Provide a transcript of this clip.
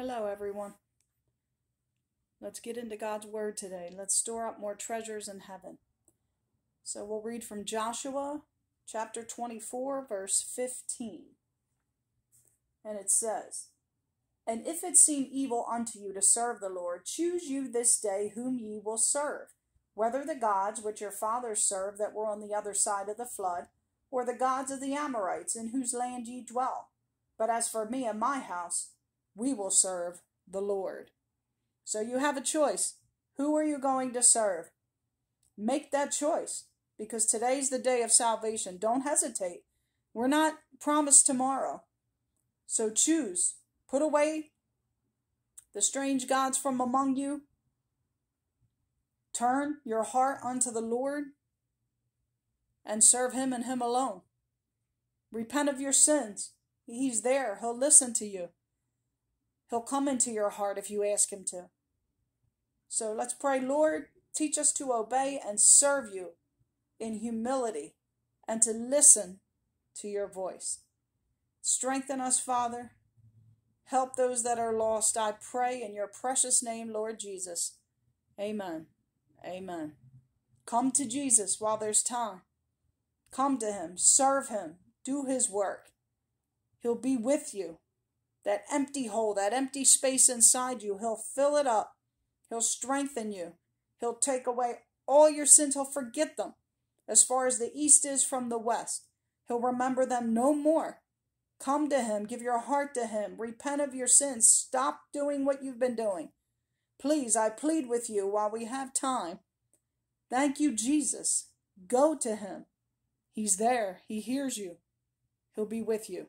Hello, everyone. Let's get into God's Word today. Let's store up more treasures in heaven. So we'll read from Joshua chapter 24, verse 15. And it says, And if it seem evil unto you to serve the Lord, choose you this day whom ye will serve, whether the gods which your fathers served that were on the other side of the flood, or the gods of the Amorites in whose land ye dwell. But as for me and my house, we will serve the Lord. So you have a choice. Who are you going to serve? Make that choice because today's the day of salvation. Don't hesitate. We're not promised tomorrow. So choose. Put away the strange gods from among you. Turn your heart unto the Lord and serve Him and Him alone. Repent of your sins. He's there. He'll listen to you. He'll come into your heart if you ask Him to. So let's pray, Lord, teach us to obey and serve you in humility and to listen to your voice. Strengthen us, Father. Help those that are lost. I pray in your precious name, Lord Jesus. Amen. Amen. Come to Jesus while there's time. Come to him, serve him, do his work. He'll be with you. That empty hole, that empty space inside you, he'll fill it up. He'll strengthen you. He'll take away all your sins. He'll forget them as far as the east is from the west. He'll remember them no more. Come to him, give your heart to him, repent of your sins, stop doing what you've been doing. Please, I plead with you while we have time. Thank you, Jesus. Go to him. He's there. He hears you. He'll be with you.